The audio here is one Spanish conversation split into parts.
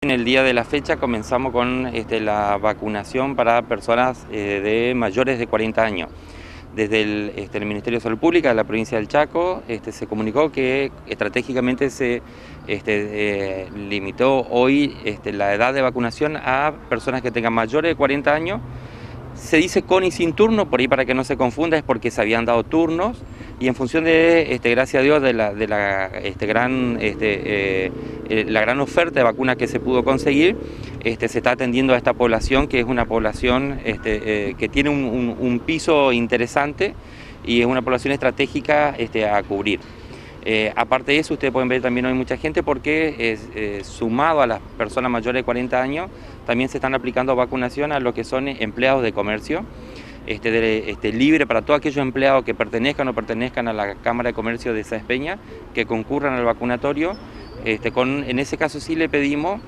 En el día de la fecha comenzamos con este, la vacunación para personas eh, de mayores de 40 años. Desde el, este, Ministerio de Salud Pública de la provincia del Chaco este, se comunicó que estratégicamente se este, eh, limitó hoy la edad de vacunación a personas que tengan mayores de 40 años se dice con y sin turno, por ahí para que no se confunda, es porque se habían dado turnos y en función de, este, gracias a Dios, de la, de la este, gran, este, eh, eh, la gran oferta de vacunas que se pudo conseguir, este, se está atendiendo a esta población, que es una población este, eh, que tiene un, un, piso interesante y es una población estratégica este, a cubrir. Eh, aparte de eso, ustedes pueden ver también hay mucha gente porque eh, sumado a las personas mayores de 40 años, también se están aplicando vacunación a lo que son empleados de comercio. Este, este, libre para todos aquellos empleados que pertenezcan o pertenezcan a la Cámara de Comercio de Sáenz Peña, que concurran al vacunatorio. Este, en ese caso sí le pedimos,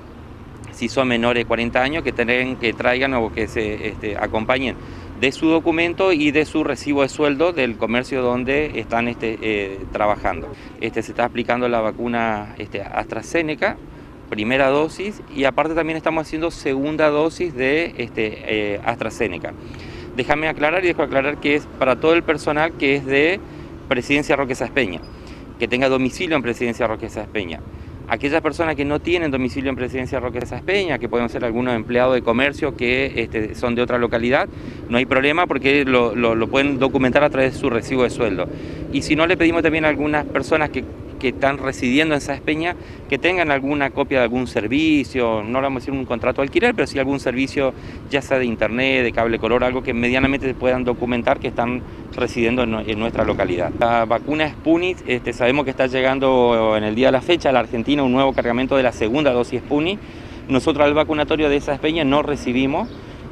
si son menores de 40 años, que, tengan, que traigan o que se este, acompañen de su documento y de su recibo de sueldo del comercio donde están este, eh, trabajando. Este, se está aplicando la vacuna este, AstraZeneca, primera dosis, y aparte también estamos haciendo segunda dosis de este, eh, AstraZeneca. Déjame aclarar y dejo aclarar que es para todo el personal que es de Presidencia Roque Peña, que tenga domicilio en Presidencia Roque Peña aquellas personas que no tienen domicilio en Presidencia Roque de Peña, que pueden ser algunos empleados de comercio que este, son de otra localidad, no hay problema porque lo, lo, pueden documentar a través de su recibo de sueldo. Y si no, le pedimos también a algunas personas que que están residiendo en Sáenz Peña que tengan alguna copia de algún servicio, no vamos a decir un contrato de alquiler, pero sí algún servicio ya sea de internet, de cable color, algo que medianamente puedan documentar que están residiendo en, nuestra localidad. La vacuna Sputnik, este, sabemos que está llegando en el día de la fecha a la Argentina un nuevo cargamento de la segunda dosis Sputnik. Nosotros al vacunatorio de Sáenz Peña no recibimos,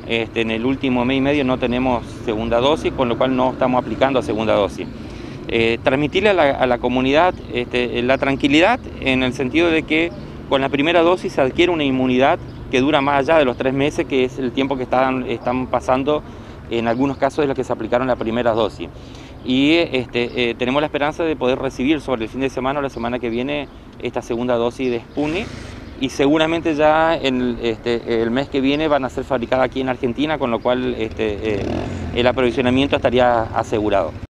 este, en el último mes y medio no tenemos segunda dosis, con lo cual no estamos aplicando a segunda dosis. Eh, transmitirle a la, comunidad este, la tranquilidad en el sentido de que con la primera dosis se adquiere una inmunidad que dura más allá de los tres meses, que es el tiempo que están, pasando en algunos casos de los que se aplicaron la primera dosis. Y este, eh, tenemos la esperanza de poder recibir sobre el fin de semana o la semana que viene esta segunda dosis de Sputnik y seguramente ya este, el mes que viene van a ser fabricadas aquí en Argentina, con lo cual eh, el aprovisionamiento estaría asegurado.